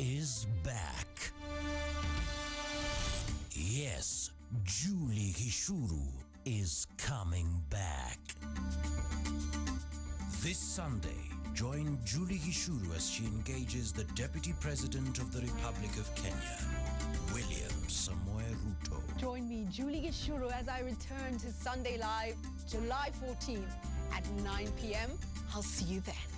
is back. Yes, Julie Gichuru is coming back. This Sunday, join Julie Gichuru as she engages the Deputy President of the Republic of Kenya, William Samoei Ruto. Join me, Julie Gichuru, as I return to Sunday Live, July 14th at 9 p.m. I'll see you then.